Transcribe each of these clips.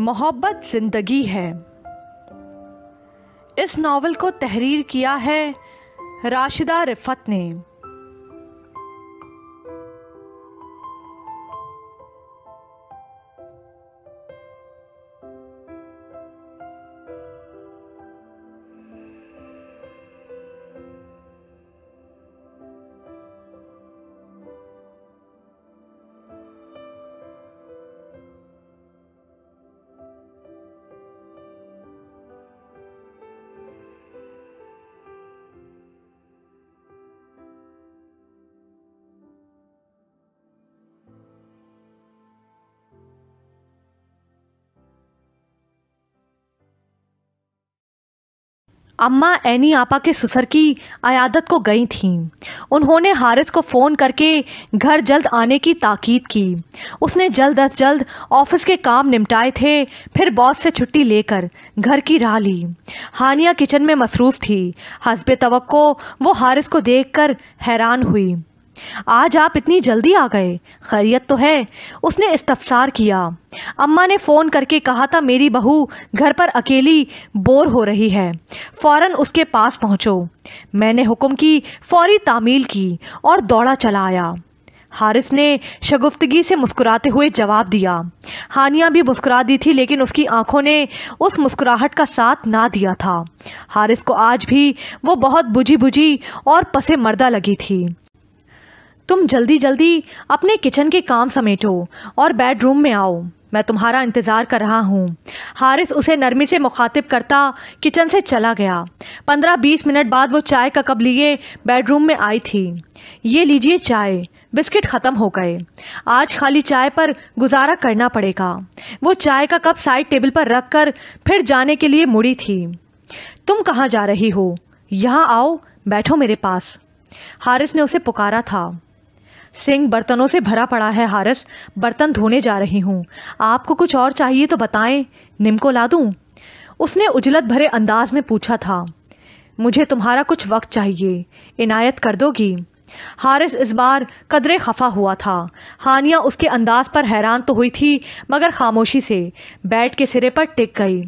मोहब्बत ज़िंदगी है। इस नावल को तहरीर किया है राशिदा रिफत ने। अम्मा एनी आपा के ससुर की अयादत को गई थीं। उन्होंने हारिस को फ़ोन करके घर जल्द आने की ताकीद की। उसने जल्द अज जल्द ऑफ़िस के काम निपटाए थे, फिर बॉस से छुट्टी लेकर घर की राह ली। हानिया किचन में मसरूफ़ थी। हसब तो वो हारिस को देखकर हैरान हुई। आज आप इतनी जल्दी आ गए। खैरियत तो है। उसने इस्तफसार किया। अम्मा ने फ़ोन करके कहा था, मेरी बहू घर पर अकेली बोर हो रही है। फ़ौरन उसके पास पहुंचो। मैंने हुक्म की, फौरी तामील की और दौड़ा चला आया। हारिस ने शगुफ्तगी से मुस्कुराते हुए जवाब दिया। हानिया भी मुस्कुरा दी थी, लेकिन उसकी आँखों ने उस मुस्कुराहट का साथ ना दिया था। हारिस को आज भी वो बहुत बुझी बुझी और पसे मर्दा लगी थी। तुम जल्दी जल्दी अपने किचन के काम समेटो और बेडरूम में आओ। मैं तुम्हारा इंतज़ार कर रहा हूँ। हारिस उसे नरमी से मुखातिब करता किचन से चला गया। पंद्रह बीस मिनट बाद वो चाय का कप लिए बेडरूम में आई थी। ये लीजिए चाय। बिस्किट ख़त्म हो गए। आज खाली चाय पर गुजारा करना पड़ेगा। वो चाय का कप साइड टेबल पर रख कर फिर जाने के लिए मुड़ी थी। तुम कहाँ जा रही हो? यहाँ आओ। बैठो मेरे पास। हारिस ने उसे पुकारा था। सिंह बर्तनों से भरा पड़ा है, हारस। बर्तन धोने जा रही हूँ। आपको कुछ और चाहिए तो बताएँ। निम ला दूँ? उसने उजलत भरे अंदाज में पूछा था। मुझे तुम्हारा कुछ वक्त चाहिए। इनायत कर दोगी। हारिस इस बार कदरे खफा हुआ था। हानिया उसके अंदाज पर हैरान तो हुई थी, मगर खामोशी से। बैट के सिरे पर टिक गई।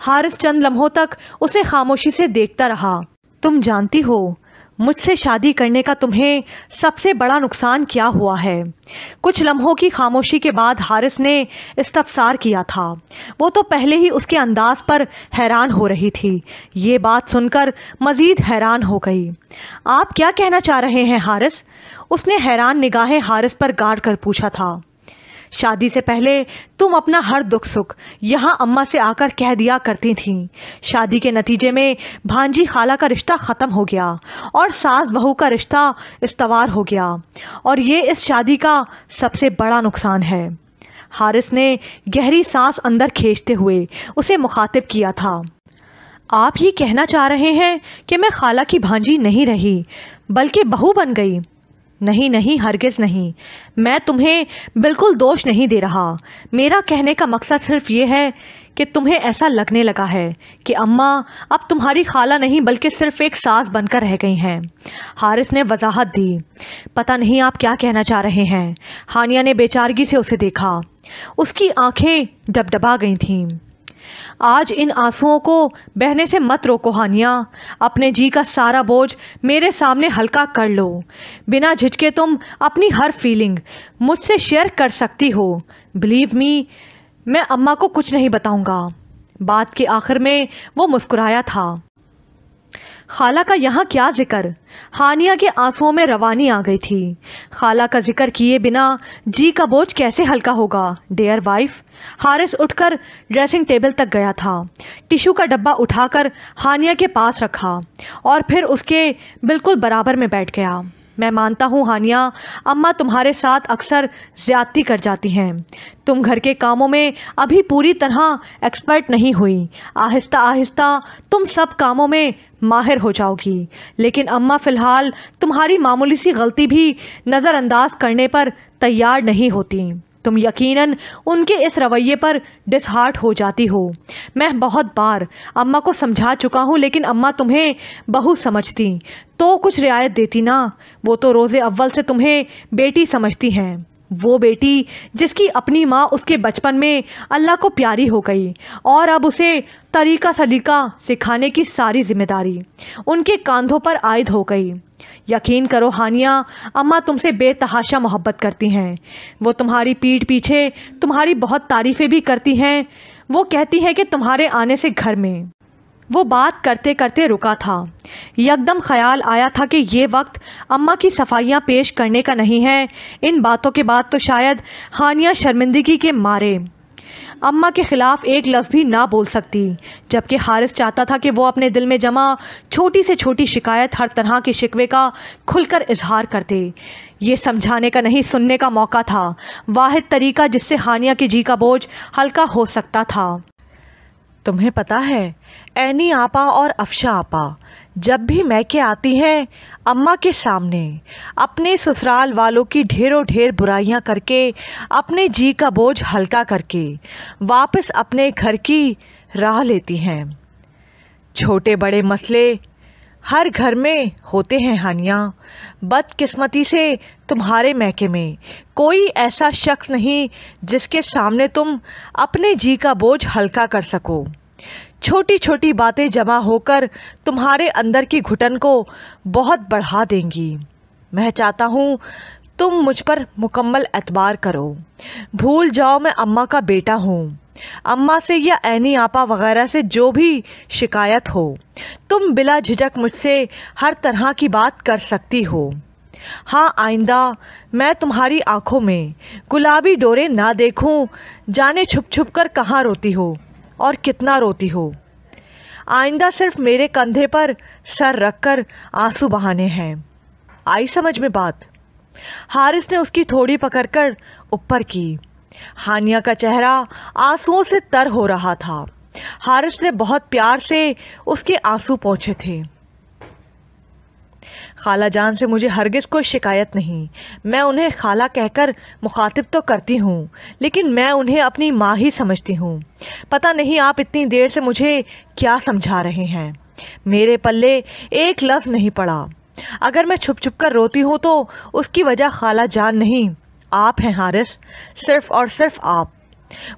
हारिस चंद लम्हों तक उसे खामोशी से देखता रहा। तुम जानती हो मुझसे शादी करने का तुम्हें सबसे बड़ा नुकसान क्या हुआ है? कुछ लम्हों की खामोशी के बाद हारिस ने इस्तफसार किया था। वो तो पहले ही उसके अंदाज पर हैरान हो रही थी। ये बात सुनकर मज़ीद हैरान हो गई। आप क्या कहना चाह रहे हैं हारिस उसने हैरान निगाहें हारिस पर गाड़ कर पूछा था। शादी से पहले तुम अपना हर दुख सुख यहाँ अम्मा से आकर कह दिया करती थीं। शादी के नतीजे में भांजी खाला का रिश्ता ख़त्म हो गया और सास बहू का रिश्ता इस्तवार हो गया और ये इस शादी का सबसे बड़ा नुकसान है। हारिस ने गहरी सांस अंदर खींचते हुए उसे मुखातिब किया था। आप ये कहना चाह रहे हैं कि मैं खाला की भांजी नहीं रही, बल्कि बहू बन गई। नहीं नहीं, हरगिज़ नहीं। मैं तुम्हें बिल्कुल दोष नहीं दे रहा। मेरा कहने का मकसद सिर्फ़ ये है कि तुम्हें ऐसा लगने लगा है कि अम्मा, अब तुम्हारी खाला नहीं, बल्कि सिर्फ़ एक सास बनकर रह गई हैं। हारिस ने वजाहत दी। पता नहीं आप क्या कहना चाह रहे हैं। हानिया ने बेचारगी से उसे देखा। उसकी आँखें डबडबा गई थीं। आज इन आंसुओं को बहने से मत रोको हानिया। अपने जी का सारा बोझ मेरे सामने हल्का कर लो। बिना झिझके तुम अपनी हर फीलिंग मुझसे शेयर कर सकती हो। बिलीव मी मैं अम्मा को कुछ नहीं बताऊँगा। बात के आखिर में वो मुस्कुराया था। खाला का यहाँ क्या ज़िक्र? हानिया के आंसुओं में रवानी आ गई थी। खाला का ज़िक्र किए बिना जी का बोझ कैसे हल्का होगा? डेयर वाइफ हारिस उठकर ड्रेसिंग टेबल तक गया था। टिशू का डब्बा उठाकर हानिया के पास रखा और फिर उसके बिल्कुल बराबर में बैठ गया। मैं मानता हूँ, हानिया, अम्मा तुम्हारे साथ अक्सर ज़्यादती कर जाती हैं। तुम घर के कामों में अभी पूरी तरह एक्सपर्ट नहीं हुई। आहिस्ता आहिस्ता तुम सब कामों में माहिर हो जाओगी। लेकिन अम्मा फ़िलहाल तुम्हारी मामूली सी गलती भी नज़रअंदाज करने पर तैयार नहीं होती। तुम यकीनन उनके इस रवैये पर डिसहार्ट हो जाती हो। मैं बहुत बार अम्मा को समझा चुका हूँ, लेकिन अम्मा तुम्हें बहुत समझती। तो कुछ रियायत देती ना, वो तो रोज़े अव्वल से तुम्हें बेटी समझती हैं। वो बेटी जिसकी अपनी माँ उसके बचपन में अल्लाह को प्यारी हो गई और अब उसे तरीका सलीका सिखाने की सारी ज़िम्मेदारी उनके कंधों पर आयद हो गई। यकीन करो हानिया, अम्मा तुमसे बेतहाशा मोहब्बत करती हैं। वो तुम्हारी पीठ पीछे तुम्हारी बहुत तारीफ़ें भी करती हैं। वो कहती हैं कि तुम्हारे आने से घर में वो बात करते करते रुका था। यकदम ख्याल आया था कि ये वक्त अम्मा की सफाइयाँ पेश करने का नहीं है। इन बातों के बाद तो शायद हानिया शर्मिंदगी के मारे। अम्मा के ख़िलाफ़ एक लफ्ज़ भी ना बोल सकती, जबकि हारिस चाहता था कि वो अपने दिल में जमा छोटी से छोटी शिकायत हर तरह के शिकवे का खुलकर इजहार करते। ये समझाने का नहीं, सुनने का मौका था। वाहिद तरीका जिससे हानिया के जी का बोझ हल्का हो सकता था। तुम्हें पता है, ऐनी आपा और अफशा आपा, जब भी मैके आती हैं, अम्मा के सामने, अपने ससुराल वालों की ढेरों ढेर बुराइयाँ करके, अपने जी का बोझ हल्का करके, वापस अपने घर की राह लेती हैं। छोटे बड़े मसले हर घर में होते हैं हानियाँ। बदकिस्मती से तुम्हारे महके में। कोई ऐसा शख्स नहीं जिसके सामने तुम अपने जी का बोझ हल्का कर सको। छोटी छोटी बातें जमा होकर तुम्हारे अंदर की घुटन को बहुत बढ़ा देंगी। मैं चाहता हूँ तुम मुझ पर मुकम्मल एतबार करो। भूल जाओ मैं अम्मा का बेटा हूँ। अम्मा से या ऐनी आपा वगैरह से जो भी शिकायत हो, तुम बिला झिझक मुझसे हर तरह की बात कर सकती हो। हाँ आइंदा, मैं तुम्हारी आँखों में गुलाबी डोरे ना देखूँ, जाने छुप छुप कर कहाँ रोती हो और कितना रोती हो। आइंदा सिर्फ़ मेरे कंधे पर सर रखकर आँसू बहाने हैं। आई समझ में बात? हारिस ने उसकी थोड़ी पकड़कर ऊपर की। हानिया का चेहरा आंसुओं से तर हो रहा था। हारिस ने बहुत प्यार से उसके आँसू पहुँचे थे। खाला जान से मुझे हरगिज़ कोई शिकायत नहीं। मैं उन्हें खाला कहकर मुखातिब तो करती हूँ, लेकिन मैं उन्हें अपनी माँ ही समझती हूँ। पता नहीं आप इतनी देर से मुझे क्या समझा रहे हैं। मेरे पल्ले एक लफ्ज़ नहीं पड़ा। अगर मैं छुप छुप कर रोती हूँ तो उसकी वजह खाला जान नहीं। आप हैं हारिस, सिर्फ़ और सिर्फ़ आप।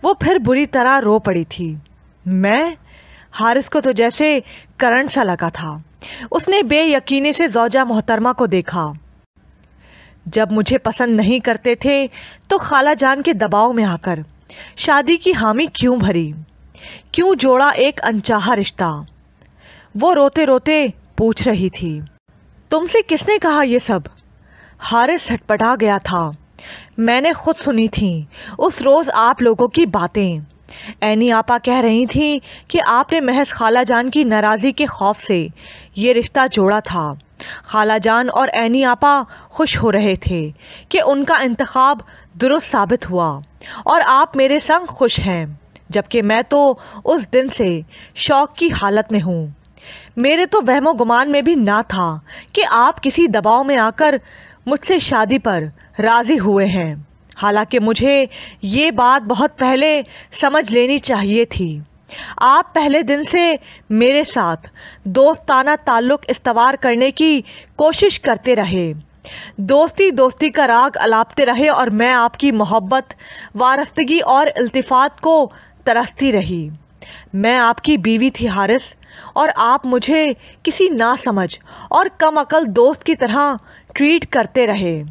वो फिर बुरी तरह रो पड़ी थी। मैं, हारिस को तो जैसे करंट सा लगा था। उसने बेयकीनी से जौजा मोहतरमा को देखा। जब मुझे पसंद नहीं करते थे तो खाला जान के दबाव में आकर शादी की हामी क्यों भरी? क्यों जोड़ा एक अनचाहा रिश्ता? वो रोते रोते पूछ रही थी, तुमसे किसने कहा ये सब? हारिस सटपटा गया था। मैंने खुद सुनी थी उस रोज़ आप लोगों की बातें। एनी आपा कह रही थी कि आपने महज खाला जान की नाराज़ी के खौफ से ये रिश्ता जोड़ा था। खाला जान और एनी आपा खुश हो रहे थे कि उनका इंतखब दुरुस्त साबित हुआ और आप मेरे संग खुश हैं, जबकि मैं तो उस दिन से शौक की हालत में हूँ। मेरे तो वहमो गुमान में भी ना था कि आप किसी दबाव में आकर मुझसे शादी पर राज़ी हुए हैं। हालाँकि मुझे ये बात बहुत पहले समझ लेनी चाहिए थी। आप पहले दिन से मेरे साथ दोस्ताना ताल्लुक़ इस्तवार करने की कोशिश करते रहे। दोस्ती दोस्ती का राग अलापते रहे और मैं आपकी मोहब्बत, वारस्तगी और अल्तफात को तरसती रही। मैं आपकी बीवी थी हारिस और आप मुझे किसी ना समझ और कम अकल दोस्त की तरह ट्रीट करते रहे।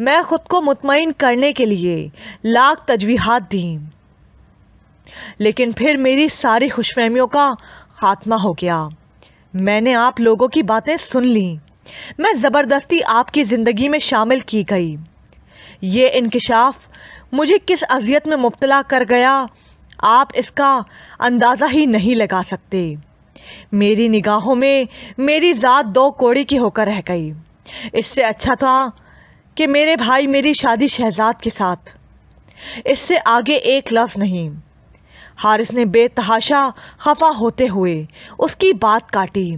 मैं ख़ुद को मुतमिन करने के लिए लाख तजवीहात दी। लेकिन फिर मेरी सारी खुशफहमियों का ख़ात्मा हो गया। मैंने आप लोगों की बातें सुन ली। मैं ज़बरदस्ती आपकी ज़िंदगी में शामिल की गई। ये इनकशाफ मुझे किस अजियत में मुबतला कर गया, आप इसका अंदाज़ा ही नहीं लगा सकते। मेरी निगाहों में मेरी ज़ात दो कोड़ी की होकर रह गई। इससे अच्छा था कि मेरे भाई मेरी शादी शहजाद के साथ। इससे आगे एक लफ्ज़ नहीं। हारिस ने बेतहाशा खफा होते हुए उसकी बात काटी।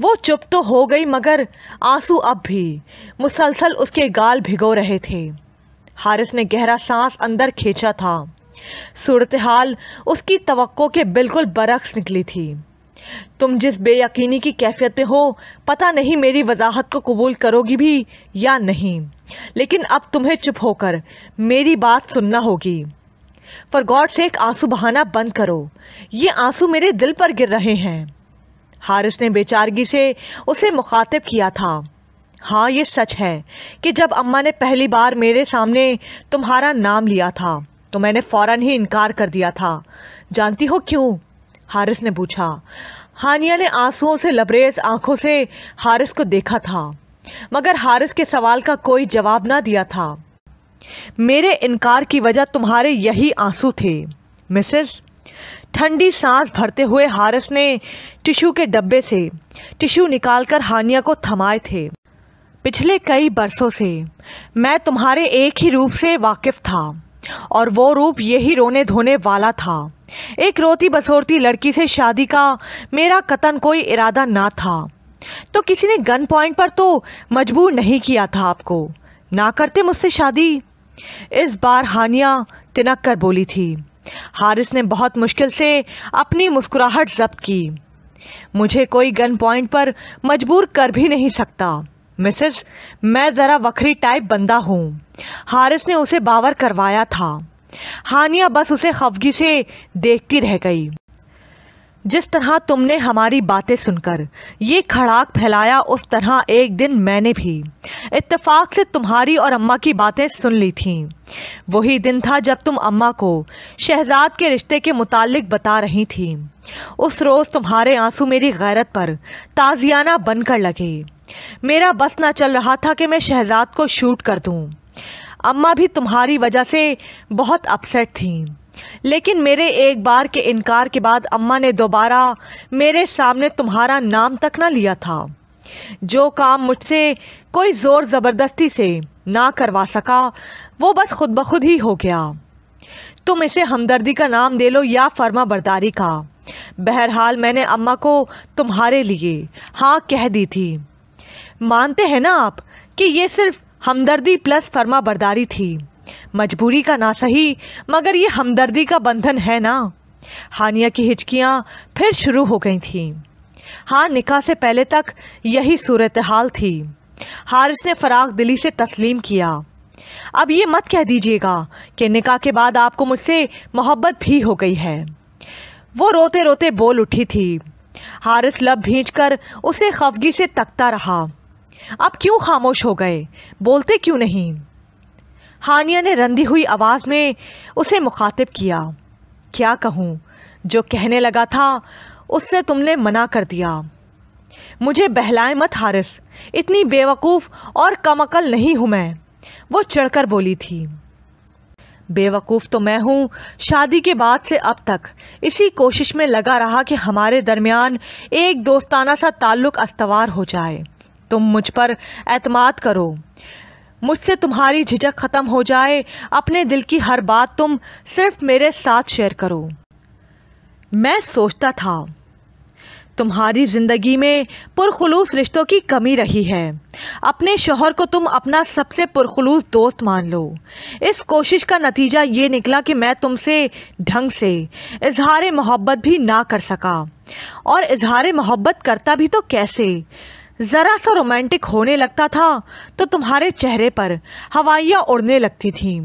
वो चुप तो हो गई, मगर आँसू अब भी मुसलसल उसके गाल भिगो रहे थे। हारिस ने गहरा सांस अंदर खींचा था। सूरत हाल उसकी तवक्को के बिल्कुल बरक्स निकली थी। तुम जिस बेयकीनी की कैफियत में हो, पता नहीं मेरी वजाहत को कबूल करोगी भी या नहीं। लेकिन अब तुम्हें चुप होकर मेरी बात सुनना होगी। फॉर गॉड से एक आँसू बहाना बंद करो। ये आँसू मेरे दिल पर गिर रहे हैं। हारिस ने बेचारगी से उसे मुखातिब किया था। हाँ ये सच है कि जब अम्मा ने पहली बार मेरे सामने तुम्हारा नाम लिया था तो मैंने फ़ौरन ही इनकार कर दिया था। जानती हो क्यों? हारिस ने पूछा, हानिया ने आंसुओं से लबरेज आँखों से हारिस को देखा था, मगर हारिस के सवाल का कोई जवाब ना दिया था। मेरे इनकार की वजह तुम्हारे यही आँसू थे, मिसेस। ठंडी सांस भरते हुए हारिस ने टिशू के डब्बे से टिशू निकालकर हानिया को थमाए थे। पिछले कई बरसों से मैं तुम्हारे एक ही रूप से वाकिफ था, और वो रूप यही रोने धोने वाला था। एक रोती बसोरती लड़की से शादी का मेरा कतन कोई इरादा ना था। तो किसी ने गन पॉइंट पर तो मजबूर नहीं किया था आपको। ना करते मुझसे शादी। इस बार हानिया तिनक कर बोली थी। हारिस ने बहुत मुश्किल से अपनी मुस्कुराहट जब्त की। मुझे कोई गन पॉइंट पर मजबूर कर भी नहीं सकता। मिसेस, मैं ज़रा वखरी टाइप बंदा हूँ। हारिस ने उसे बावर करवाया था। हानिया बस उसे खफगी से देखती रह गई। जिस तरह तुमने हमारी बातें सुनकर ये खड़ाक फैलाया, उस तरह एक दिन मैंने भी इत्तेफाक से तुम्हारी और अम्मा की बातें सुन ली थीं। वही दिन था जब तुम अम्मा को शहजाद के रिश्ते के मुतालिक बता रही थीं। उस रोज़ तुम्हारे आँसू मेरी गैरत पर ताजियाना बनकर लगे। मेरा बस ना चल रहा था कि मैं शहजाद को शूट कर दूँ। अम्मा भी तुम्हारी वजह से बहुत अपसेट थीं। लेकिन मेरे एक बार के इनकार के बाद अम्मा ने दोबारा मेरे सामने तुम्हारा नाम तक ना लिया था। जो काम मुझसे कोई ज़ोर ज़बरदस्ती से ना करवा सका, वो बस खुद ब खुद ही हो गया। तुम इसे हमदर्दी का नाम दे लो या फर्मा बरदारी का। बहरहाल मैंने अम्मा को तुम्हारे लिए हाँ कह दी थी। मानते हैं ना आप कि ये सिर्फ़ हमदर्दी प्लस फर्मा बर्दारी थी। मजबूरी का ना सही, मगर ये हमदर्दी का बंधन है ना। हानिया की हिचकियाँ फिर शुरू हो गई थीं। हाँ निकाह से पहले तक यही सूरत हाल थी। हारिस ने फराग दिली से तस्लीम किया। अब ये मत कह दीजिएगा कि निकाह के बाद आपको मुझसे मोहब्बत भी हो गई है। वो रोते रोते बोल उठी थी। हारिस लब भींच कर उसे खफगी से तकता रहा। अब क्यों खामोश हो गए? बोलते क्यों नहीं? हानिया ने रंधी हुई आवाज़ में उसे मुखातिब किया। क्या कहूँ? जो कहने लगा था उससे तुमने मना कर दिया। मुझे बहलाए मत, हारिस। इतनी बेवकूफ़ और कमअकल नहीं हूँ मैं। वो चढ़कर बोली थी। बेवकूफ़ तो मैं हूँ। शादी के बाद से अब तक इसी कोशिश में लगा रहा कि हमारे दरमियान एक दोस्ताना सा ताल्लुक़ अस्तवार हो जाए। तुम मुझ पर एतमाद करो। मुझसे तुम्हारी झिझक ख़त्म हो जाए। अपने दिल की हर बात तुम सिर्फ़ मेरे साथ शेयर करो। मैं सोचता था, तुम्हारी ज़िंदगी में पुरखलूस रिश्तों की कमी रही है। अपने शोहर को तुम अपना सबसे पुरखलूस दोस्त मान लो। इस कोशिश का नतीजा ये निकला कि मैं तुमसे ढंग से इजहार मोहब्बत भी ना कर सका। और इजहार मोहब्बत करता भी तो कैसे? ज़रा सा रोमांटिक होने लगता था तो तुम्हारे चेहरे पर हवाइयाँ उड़ने लगती थीं।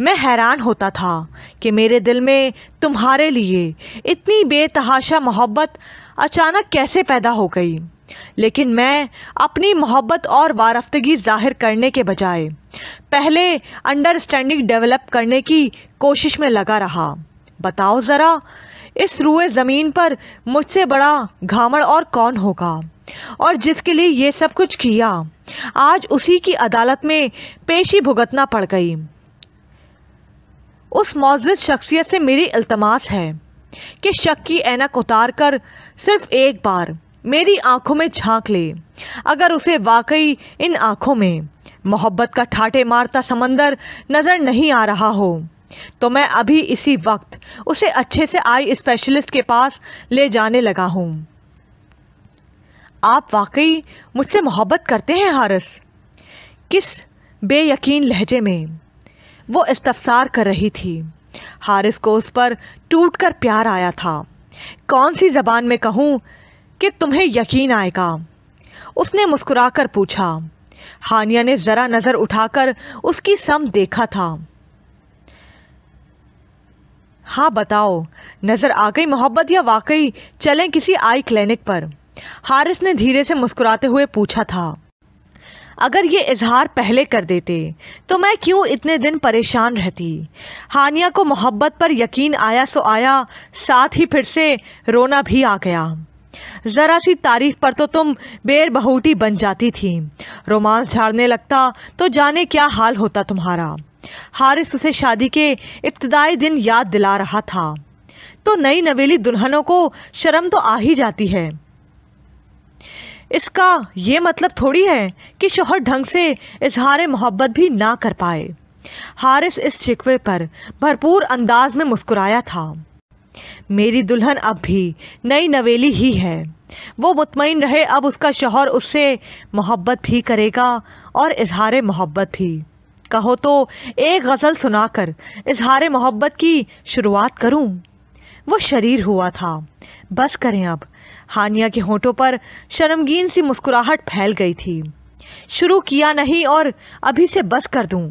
मैं हैरान होता था कि मेरे दिल में तुम्हारे लिए इतनी बेतहाशा मोहब्बत अचानक कैसे पैदा हो गई। लेकिन मैं अपनी मोहब्बत और वारफ्तगी ज़ाहिर करने के बजाय, पहले अंडरस्टैंडिंग डेवलप करने की कोशिश में लगा रहा। बताओ ज़रा इस रुए ज़मीन पर मुझसे बड़ा घामड़ और कौन होगा? और जिसके लिए ये सब कुछ किया, आज उसी की अदालत में पेशी भुगतना पड़ गई। उस मोजिद शख्सियत से मेरी इल्तमास है कि शक की ऐनक उतार कर सिर्फ़ एक बार मेरी आँखों में झाँक ले। अगर उसे वाकई इन आँखों में मोहब्बत का ठाटे मारता समंदर नज़र नहीं आ रहा हो तो मैं अभी इसी वक्त उसे अच्छे से आई स्पेशलिस्ट के पास ले जाने लगा हूँ। आप वाकई मुझसे मोहब्बत करते हैं, हारिस? किस बेयकीन लहजे में? वो इस्तफसार कर रही थी। हारिस को उस पर टूट कर प्यार आया था। कौन सी ज़बान में कहूँ कि तुम्हें यकीन आएगा? उसने मुस्कुराकर पूछा। हानिया ने ज़रा नज़र उठाकर उसकी सम देखा था। हाँ बताओ। नज़र आ गई मोहब्बत या वाकई चलें किसी आई क्लिनिक पर? हारिस ने धीरे से मुस्कुराते हुए पूछा था, अगर ये इजहार पहले कर देते तो मैं क्यों इतने दिन परेशान रहती? हानिया को मोहब्बत पर यकीन आया सो आया, साथ ही फिर से रोना भी आ गया। ज़रा सी तारीफ़ पर तो तुम बेर बहूटी बन जाती थी। रोमांस झाड़ने लगता तो जाने क्या हाल होता तुम्हारा। हारिस उसे शादी के इब्तदाई दिन याद दिला रहा था। तो नई नवेली दुल्हनों को शर्म तो आ ही जाती है। इसका ये मतलब थोड़ी है कि शोहर ढंग से इजहार मोहब्बत भी ना कर पाए। हारिस इस शिकवे पर भरपूर अंदाज में मुस्कुराया था। मेरी दुल्हन अब भी नई नवेली ही है। वो मुतमिन रहे, अब उसका शोहर उससे मोहब्बत भी करेगा और इजहार मोहब्बत भी। कहो तो एक गज़ल सुनाकर, इजहार मोहब्बत की शुरुआत करूँ? वो शरीर हुआ था। बस करें अब। हानिया के होठों पर शर्मगीन सी मुस्कुराहट फैल गई थी। शुरू किया नहीं और अभी से बस कर दूँ।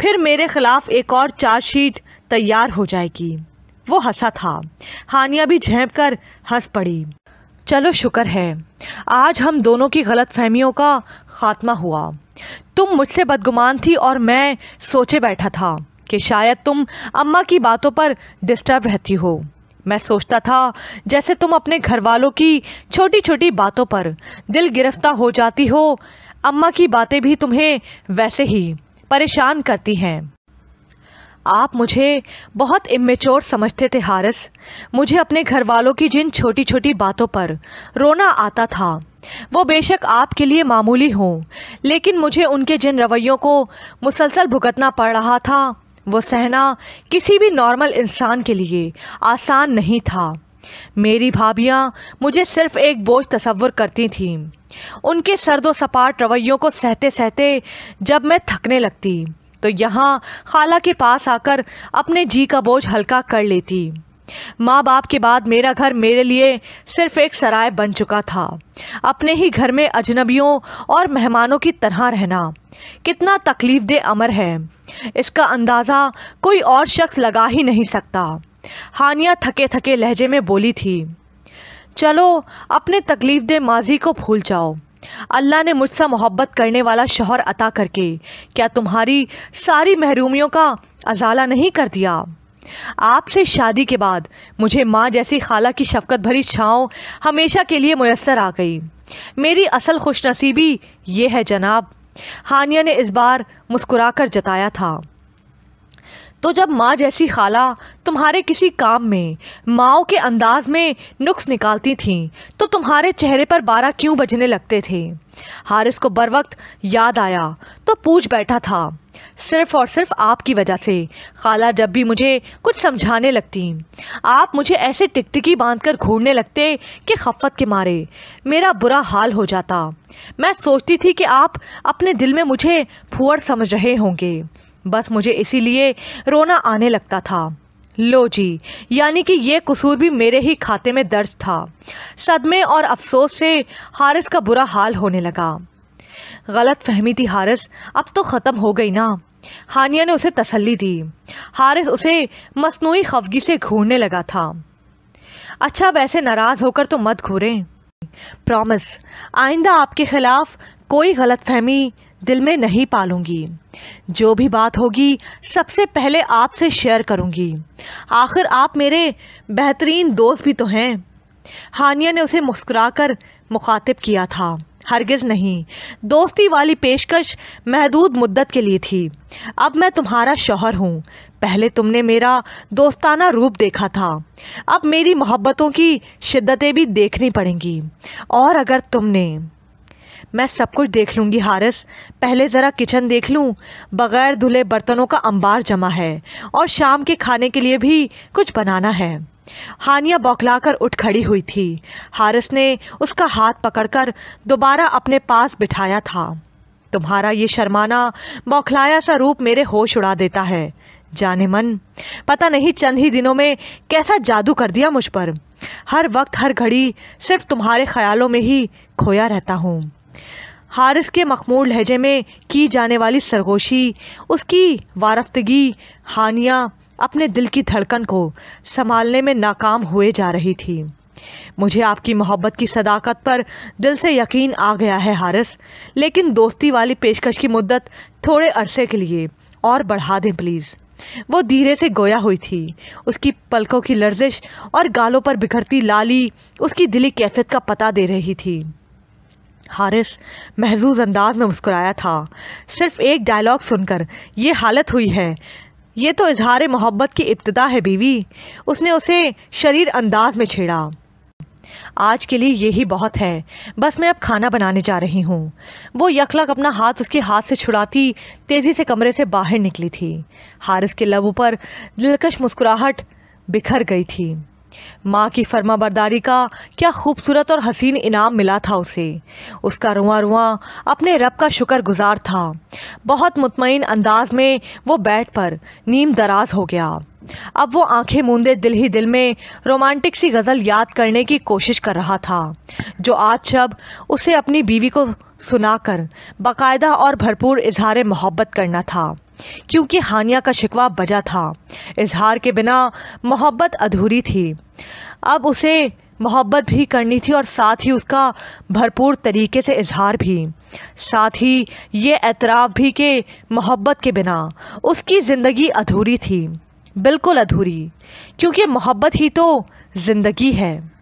फिर मेरे खिलाफ एक और चार्जशीट तैयार हो जाएगी। वो हंसा था। हानिया भी झेप कर हंस पड़ी। चलो शुक्र है। आज हम दोनों की गलत फहमियों का खात्मा हुआ। तुम मुझसे बदगुमान थी और मैं सोचे बैठा था कि शायद तुम अम्मा की बातों पर डिस्टर्ब रहती हो। मैं सोचता था, जैसे तुम अपने घर वालों की छोटी छोटी बातों पर दिल गिरफ़्तार हो जाती हो, अम्मा की बातें भी तुम्हें वैसे ही परेशान करती हैं। आप मुझे बहुत इमेच्योर समझते थे, हारिस। मुझे अपने घर वालों की जिन छोटी छोटी बातों पर रोना आता था वो बेशक आपके लिए मामूली हों, लेकिन मुझे उनके जिन रवैयों को मुसलसल भुगतना पड़ रहा था, वो सहना किसी भी नॉर्मल इंसान के लिए आसान नहीं था। मेरी भाभियाँ मुझे सिर्फ़ एक बोझ तस्वुर करती थीं। उनके सर्दो सपाट रवैयों को सहते सहते जब मैं थकने लगती तो यहाँ खाला के पास आकर अपने जी का बोझ हल्का कर लेती। माँ बाप के बाद मेरा घर मेरे लिए सिर्फ़ एक सराय बन चुका था। अपने ही घर में अजनबियों और मेहमानों की तरह रहना। कितना तकलीफ़ दे अमर है। इसका अंदाज़ा कोई और शख्स लगा ही नहीं सकता। हानिया थके थके लहजे में बोली थी, चलो, अपने तकलीफ़ दे माजी को भूल जाओ। अल्लाह ने मुझसे मोहब्बत करने वाला शोहर अता करके क्या तुम्हारी सारी महरूमियों का अजाला नहीं कर दिया? आपसे शादी के बाद मुझे माँ जैसी खाला की शफकत भरी छाँव हमेशा के लिए मैसर आ गई। मेरी असल खुशनसीबी ये है जनाब, हानिया ने इस बार मुस्कुराकर जताया था। तो जब माँ जैसी खाला तुम्हारे किसी काम में, माओ के अंदाज में नुक्स निकालती थीं तो तुम्हारे चेहरे पर बारह क्यों बजने लगते थे? हारिस को बर वक्त याद आया तो पूछ बैठा था। सिर्फ़ और सिर्फ़ आपकी वजह से। खाला जब भी मुझे कुछ समझाने लगती। आप मुझे ऐसे टिकटिकी बाँध कर घूरने लगते कि खफत के मारे। मेरा बुरा हाल हो जाता। मैं सोचती थी कि आप अपने दिल में मुझे फुअर समझ रहे होंगे। बस मुझे इसीलिए रोना आने लगता था। लो जी, यानी कि ये कसूर भी मेरे ही खाते में दर्ज था। सदमे और अफसोस से हारिस का बुरा हाल होने लगा। गलत फहमी थी हारिस, अब तो ख़त्म हो गई ना। हानिया ने उसे तसल्ली दी। हारिस उसे मसनू खफगी से घूरने लगा था। अच्छा वैसे नाराज़ होकर तो मत घूरें। प्रॉमिस आइंदा आपके ख़िलाफ़ कोई गलत फहमी दिल में नहीं पालूँगी। जो भी बात होगी, सबसे पहले आपसे शेयर करूँगी। आखिर आप मेरे बेहतरीन दोस्त भी तो हैं। हानिया ने उसे मुस्कुराकर मुखातिब किया था। हरगिज़ नहीं, दोस्ती वाली पेशकश महदूद मुद्दत के लिए थी। अब मैं तुम्हारा शौहर हूँ। पहले तुमने मेरा दोस्ताना रूप देखा था। अब मेरी मोहब्बतों की शिद्दतें भी देखनी पड़ेंगी। और अगर तुमने मैं सब कुछ देख लूँगी, हारिस। पहले ज़रा किचन देख लूँ, बग़ैर धुले बर्तनों का अंबार जमा है, और शाम के खाने के लिए भी कुछ बनाना है। हानिया बौखलाकर उठ खड़ी हुई थी। हारिस ने उसका हाथ पकड़कर दोबारा अपने पास बिठाया था। तुम्हारा ये शर्माना, बौखलाया सा रूप मेरे होश उड़ा देता है। जाने मन, पता नहीं चंद ही दिनों में कैसा जादू कर दिया मुझ पर। हर वक्त, हर घड़ी सिर्फ़ तुम्हारे ख्यालों में ही खोया रहता हूँ। हारिस के मखमूर लहजे में की जाने वाली सरगोशी, उसकी वारफ्तगी, हानिया अपने दिल की धड़कन को संभालने में नाकाम हुए जा रही थी। मुझे आपकी मोहब्बत की सदाकत पर दिल से यकीन आ गया है हारिस, लेकिन दोस्ती वाली पेशकश की मुद्दत थोड़े अरसे के लिए और बढ़ा दें प्लीज़। वो धीरे से गोया हुई थी। उसकी पलकों की लर्जिश और गालों पर बिखरती लाली उसकी दिली कैफियत का पता दे रही थी। हारिस, महजूज अंदाज में मुस्कुराया था। सिर्फ़ एक डायलॉग सुनकर ये हालत हुई है। ये तो इजहार मोहब्बत की इब्तदा है, बीवी। उसने उसे शरीर अंदाज में छेड़ा। आज के लिए यही बहुत है। बस मैं अब खाना बनाने जा रही हूँ। वो यकलक अपना हाथ उसके हाथ से छुड़ाती, तेज़ी से कमरे से बाहर निकली थी। हारिस के लबों पर दिलकश मुस्कुराहट बिखर गई थी। माँ की फर्मा बरदारी का क्या खूबसूरत और हसीन इनाम मिला था उसे। उसका रुआ रुआ अपने रब का शुक्र गुजार था। बहुत मुतमिन अंदाज में वो बैठ पर नीम दराज हो गया। अब वो आँखें मूंदे दिल ही दिल में रोमांटिक सी गज़ल याद करने की कोशिश कर रहा था, जो आज शब उसे अपनी बीवी को सुनाकर बाकायदा और भरपूर इजहार मोहब्बत करना था। क्योंकि हानिया का शिकवा बजा था। इजहार के बिना मोहब्बत अधूरी थी। अब उसे मोहब्बत भी करनी थी और साथ ही उसका भरपूर तरीके से इजहार भी। साथ ही ये एतराफ़ भी कि मोहब्बत के बिना उसकी ज़िंदगी अधूरी थी। बिल्कुल अधूरी, क्योंकि मोहब्बत ही तो ज़िंदगी है।